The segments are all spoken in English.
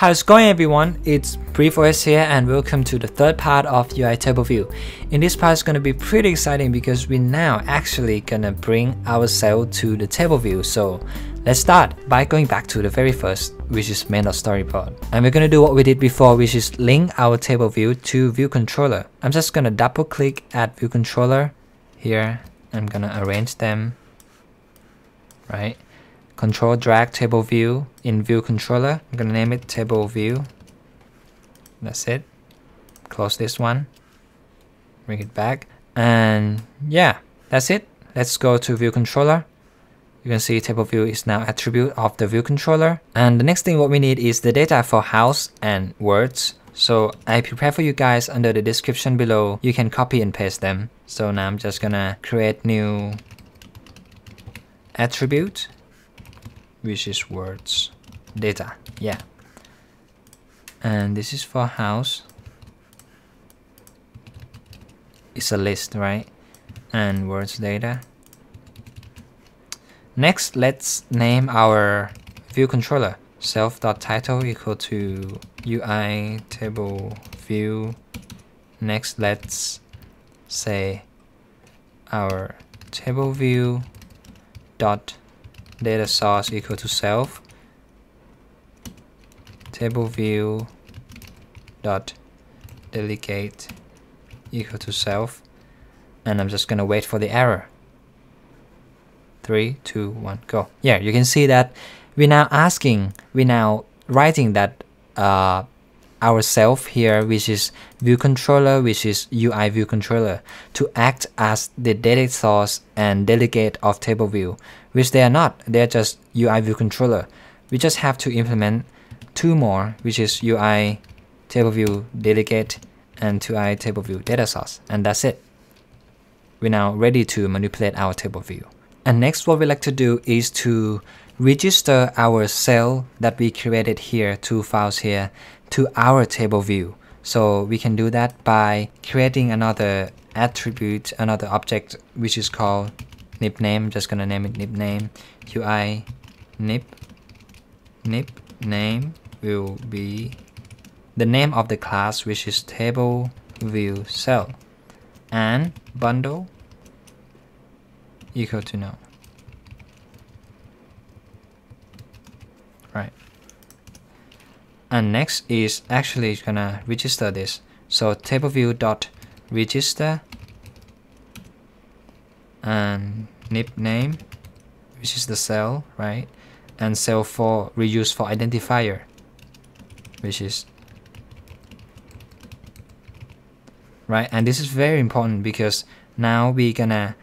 How's it going everyone? It's BriefOS here and welcome to the third part of UI Table View. In this part it's going to be pretty exciting because we're now actually going to bring our cell to the table view. So let's start by going back to the very first which is main.storyboard. And we're going to do what we did before which is link our table view to view controller. I'm just going to double click at view controller here. I'm going to arrange them right control drag table view in view controller. I'm gonna name it table view. That's it. Close this one. Bring it back. And yeah, that's it. Let's go to view controller. You can see table view is now attribute of the view controller. And the next thing what we need is the data for house and words. So I prepare for you guys under the description below. You can copy and paste them. So now I'm just gonna create new attribute which is words. Data yeah. And this is for house. It's a list right? And words data. Next let's name our view controller. Self.title equal to UI table view. Next let's say our table view dot data source equal to self. Table view dot delegate equal to self. And I'm just gonna wait for the error. Three two one go. Yeah you can see that we're now asking we're now writing that uh, ourself here which is view controller which is UI view controller to act as the data source and delegate of table view which they are not. They're just UI view controller. We just have to implement two more which is UI table view delegate and UI table view data source. And that's it. We're now ready to manipulate our table view. And next what we like to do is to register our cell that we created here two files here to our table view. So we can do that by creating another attribute, another object, which is called nib name. Just gonna name it nib name. UI nib nib name will be the name of the class, which is table view cell, and bundle equal to no. Right and next is actually gonna register this so table view dot register and nib name which is the cell right? And cell for reuse for identifier which is right? And this is very important because now we're gonna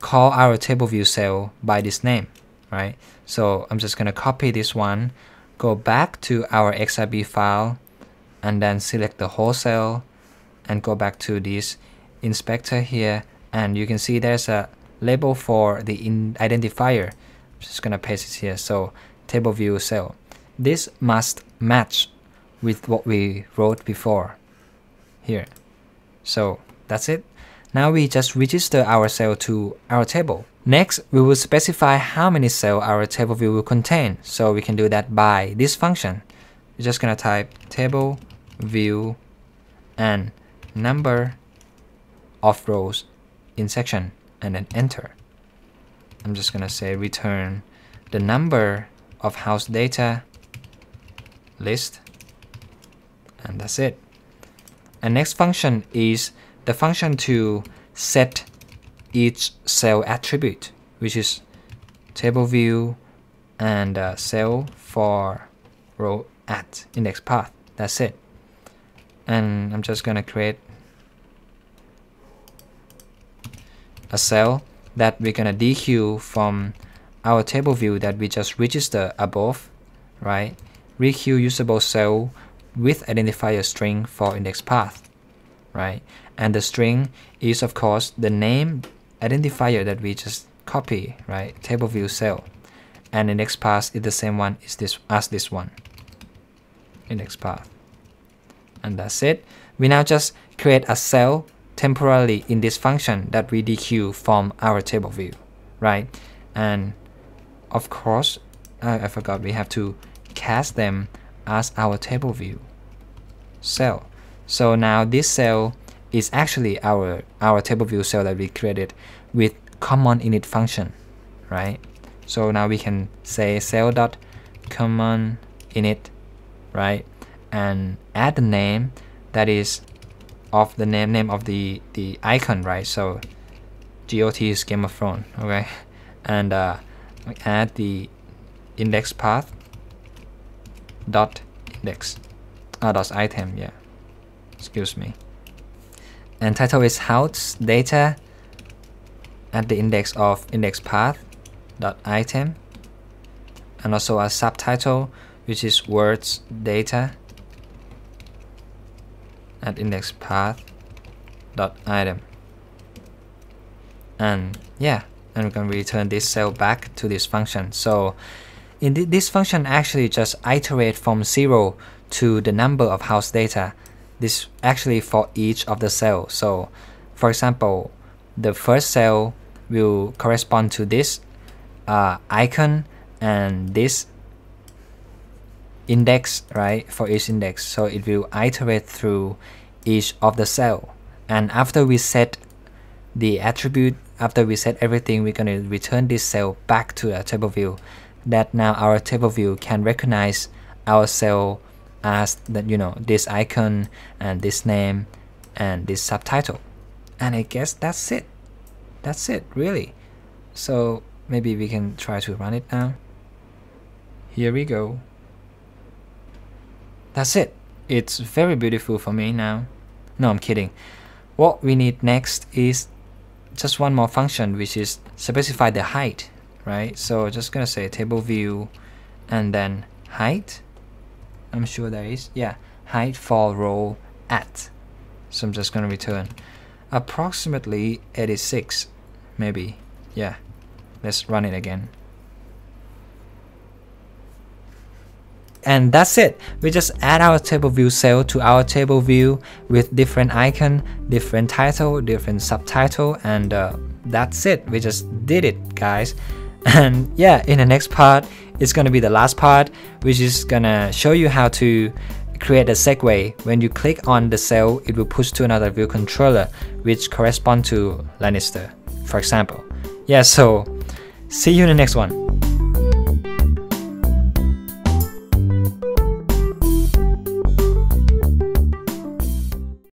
call our table view cell by this name right? So I'm just gonna copy this one go back to our XIB file and then select the whole cell and go back to this inspector here and you can see there's a label for the identifier I'm just gonna paste it here. So table view cell. This must match with what we wrote before. Here. So that's it. Now we just register our cell to our table. Next, we will specify how many cells our table view will contain. So we can do that by this function. We're just gonna type table view and number of rows in section and then enter. I'm just gonna say return the number of house data list and that's it. And next function is the function to set each cell attribute, which is table view and uh, cell for row at index path. That's it. And I'm just gonna create a cell that we're gonna dequeue from our table view that we just registered above, right? dequeue reusable cell with identifier string for index path, right? And the string is of course the name identifier that we just copy, right? Table view cell. And index path is the same one is this as this one. Index path. And that's it. We now just create a cell temporarily in this function that we dequeue from our table view, right? And of course, I, I forgot we have to cast them as our table view cell. So now this cell is actually our our table view cell that we created with common init function, right? So now we can say cell dot common init, right? And add the name that is of the name name of the the icon, right? So GOT is Game of Thrones, okay? And uh, add the index path dot index uh, dot item, yeah. Excuse me. And title is house data at the index of index path dot item and also a subtitle which is words data at index path dot item and yeah and we can return this cell back to this function. So in th this function actually just iterate from 0 to the number of house data. This actually for each of the cell. So for example the first cell will correspond to this uh, icon and this index right for each index. So it will iterate through each of the cell. And after we set the attribute after we set everything we're going to return this cell back to a table view. That now our table view can recognize our cell as that you know this icon and this name and this subtitle. And I guess that's it. That's it really. So maybe we can try to run it now. Here we go that's it. It's very beautiful for me now. No I'm kidding. What we need next is just one more function which is specify the height right? So just gonna say table view and then height. I'm sure there is. Yeah height for row at. So I'm just gonna return. Approximately 86 maybe. Yeah let's run it again and that's it. We just add our table view cell to our table view with different icon different title different subtitle and uh, that's it. We just did it guys. And yeah in the next part it's gonna be the last part which is gonna show you how to create a segue. When you click on the cell it will push to another view controller which correspond to Lannister for example. Yeah so see you in the next one